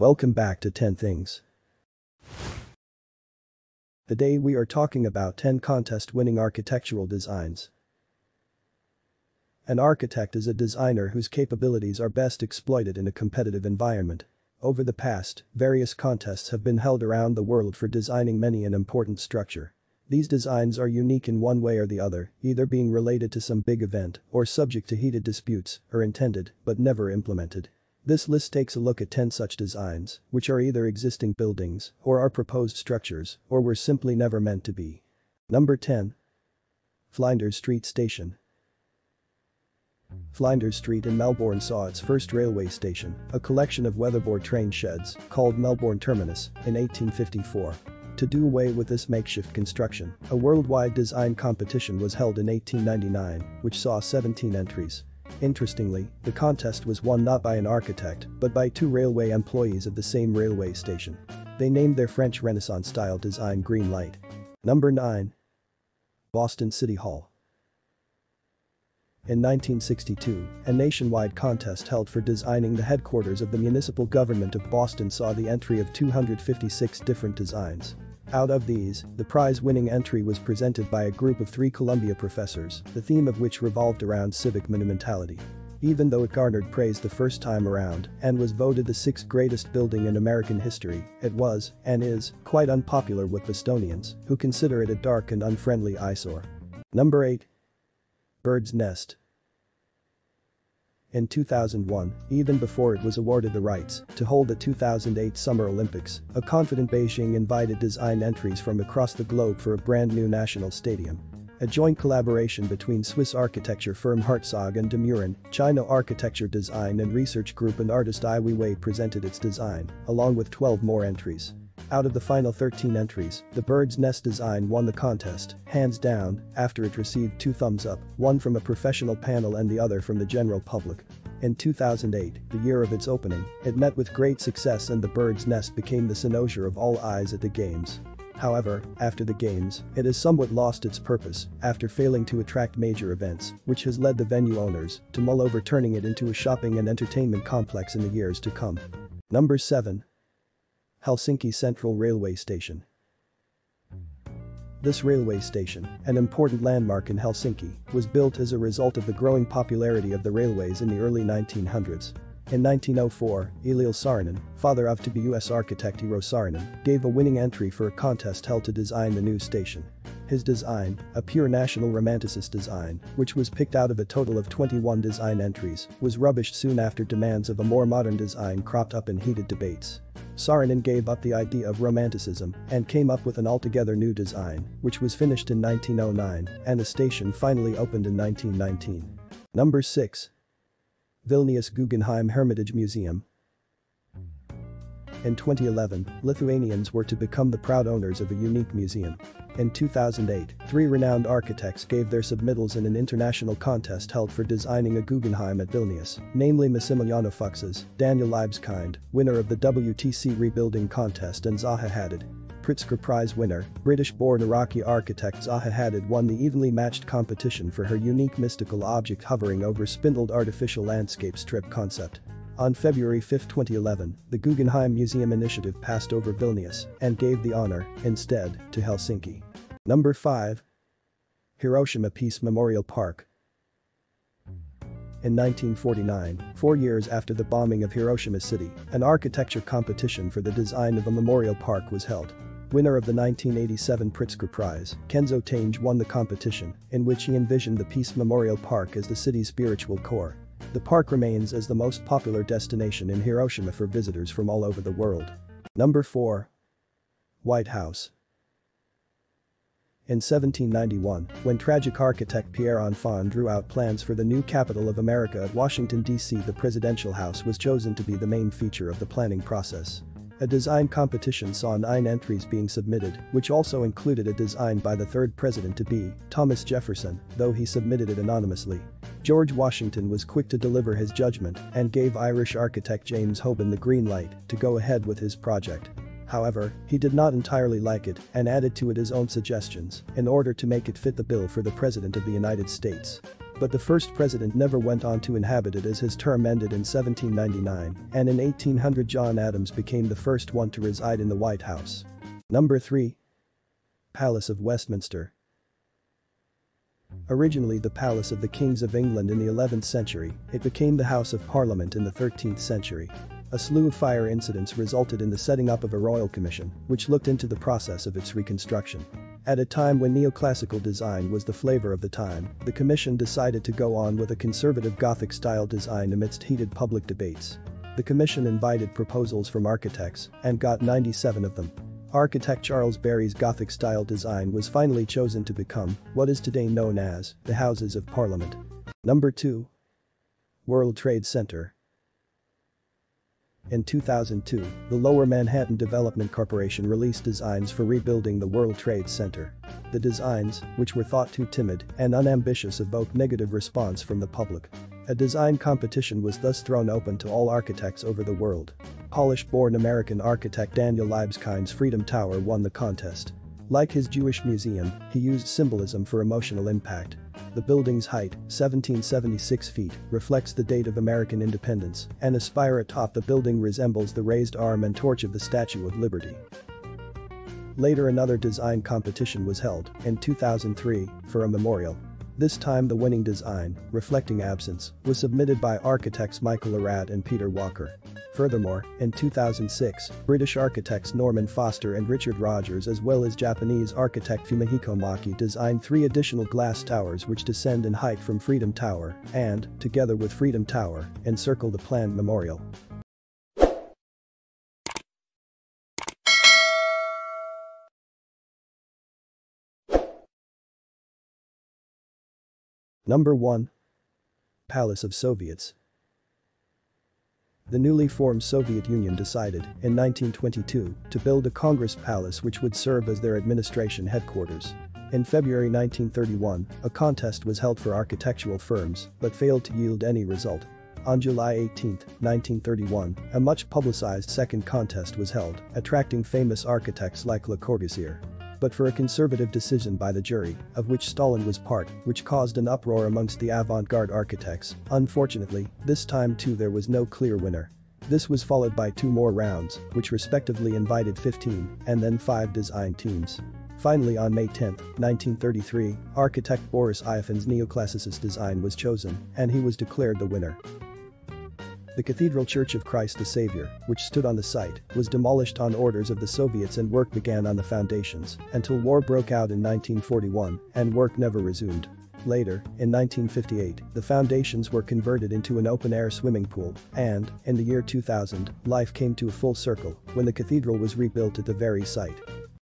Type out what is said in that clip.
Welcome back to 10 Things. Today we are talking about 10 contest-winning architectural designs. An architect is a designer whose capabilities are best exploited in a competitive environment. Over the past, various contests have been held around the world for designing many an important structure. These designs are unique in one way or the other, either being related to some big event or subject to heated disputes or intended but never implemented. This list takes a look at 10 such designs, which are either existing buildings or are proposed structures or were simply never meant to be. Number 10. Flinders Street Station Flinders Street in Melbourne saw its first railway station, a collection of weatherboard train sheds, called Melbourne Terminus, in 1854. To do away with this makeshift construction, a worldwide design competition was held in 1899, which saw 17 entries. Interestingly, the contest was won not by an architect, but by two railway employees of the same railway station. They named their French Renaissance-style design Green Light. Number 9. Boston City Hall. In 1962, a nationwide contest held for designing the headquarters of the municipal government of Boston saw the entry of 256 different designs. Out of these, the prize-winning entry was presented by a group of three Columbia professors, the theme of which revolved around civic monumentality. Even though it garnered praise the first time around and was voted the sixth greatest building in American history, it was, and is, quite unpopular with Bostonians, who consider it a dark and unfriendly eyesore. Number 8. Bird's Nest in 2001, even before it was awarded the rights to hold the 2008 Summer Olympics, a confident Beijing invited design entries from across the globe for a brand new national stadium. A joint collaboration between Swiss architecture firm Herzog and de Meuron, China architecture design and research group and artist Ai Weiwei presented its design, along with 12 more entries. Out of the final 13 entries, the bird's nest design won the contest, hands down, after it received two thumbs up, one from a professional panel and the other from the general public. In 2008, the year of its opening, it met with great success and the bird's nest became the cynosure of all eyes at the games. However, after the games, it has somewhat lost its purpose after failing to attract major events, which has led the venue owners to mull over turning it into a shopping and entertainment complex in the years to come. Number 7. Helsinki Central Railway Station. This railway station, an important landmark in Helsinki, was built as a result of the growing popularity of the railways in the early 1900s. In 1904, Eliel Saarinen, father of to-be US architect Eero Saarinen, gave a winning entry for a contest held to design the new station. His design, a pure national romanticist design, which was picked out of a total of 21 design entries, was rubbished soon after demands of a more modern design cropped up in heated debates. Saarinen gave up the idea of romanticism and came up with an altogether new design, which was finished in 1909 and the station finally opened in 1919. Number 6. Vilnius Guggenheim Hermitage Museum in 2011, Lithuanians were to become the proud owners of a unique museum. In 2008, three renowned architects gave their submittals in an international contest held for designing a Guggenheim at Vilnius, namely Massimiliano Fuksas, Daniel Libeskind, winner of the WTC Rebuilding Contest and Zaha Hadid. Pritzker Prize winner, British-born Iraqi architect Zaha Hadid won the evenly matched competition for her unique mystical object hovering over spindled artificial landscape strip concept. On February 5, 2011, the Guggenheim Museum Initiative passed over Vilnius and gave the honor, instead, to Helsinki. Number 5. Hiroshima Peace Memorial Park. In 1949, four years after the bombing of Hiroshima City, an architecture competition for the design of a memorial park was held. Winner of the 1987 Pritzker Prize, Kenzo Tange won the competition, in which he envisioned the Peace Memorial Park as the city's spiritual core. The park remains as the most popular destination in Hiroshima for visitors from all over the world. Number 4. White House. In 1791, when tragic architect Pierre Enfant drew out plans for the new capital of America at Washington, D.C. the presidential house was chosen to be the main feature of the planning process. A design competition saw nine entries being submitted, which also included a design by the third president to be, Thomas Jefferson, though he submitted it anonymously. George Washington was quick to deliver his judgment and gave Irish architect James Hoban the green light to go ahead with his project. However, he did not entirely like it and added to it his own suggestions in order to make it fit the bill for the President of the United States. But the first president never went on to inhabit it as his term ended in 1799, and in 1800 John Adams became the first one to reside in the White House. Number 3. Palace of Westminster. Originally the palace of the kings of England in the 11th century, it became the House of Parliament in the 13th century. A slew of fire incidents resulted in the setting up of a royal commission, which looked into the process of its reconstruction. At a time when neoclassical design was the flavor of the time, the commission decided to go on with a conservative Gothic-style design amidst heated public debates. The commission invited proposals from architects and got 97 of them. Architect Charles Barry's Gothic-style design was finally chosen to become what is today known as the Houses of Parliament. Number 2. World Trade Center in 2002, the Lower Manhattan Development Corporation released designs for rebuilding the World Trade Center. The designs, which were thought too timid and unambitious evoked negative response from the public. A design competition was thus thrown open to all architects over the world. Polish-born American architect Daniel Libeskind's Freedom Tower won the contest. Like his Jewish museum, he used symbolism for emotional impact. The building's height, 1776 feet, reflects the date of American independence, and a spire atop the building resembles the raised arm and torch of the Statue of Liberty. Later another design competition was held, in 2003, for a memorial. This time the winning design, reflecting absence, was submitted by architects Michael Arad and Peter Walker. Furthermore, in 2006, British architects Norman Foster and Richard Rogers as well as Japanese architect Fumihiko Maki designed three additional glass towers which descend in height from Freedom Tower and, together with Freedom Tower, encircle the planned memorial. Number 1. Palace of Soviets the newly formed Soviet Union decided, in 1922, to build a Congress Palace which would serve as their administration headquarters. In February 1931, a contest was held for architectural firms, but failed to yield any result. On July 18, 1931, a much publicized second contest was held, attracting famous architects like Le Corbusier but for a conservative decision by the jury, of which Stalin was part, which caused an uproar amongst the avant-garde architects. Unfortunately, this time too there was no clear winner. This was followed by two more rounds, which respectively invited 15 and then 5 design teams. Finally on May 10, 1933, architect Boris Iofan's neoclassicist design was chosen, and he was declared the winner. The Cathedral Church of Christ the Savior, which stood on the site, was demolished on orders of the Soviets and work began on the foundations until war broke out in 1941 and work never resumed. Later, in 1958, the foundations were converted into an open-air swimming pool, and, in the year 2000, life came to a full circle when the cathedral was rebuilt at the very site.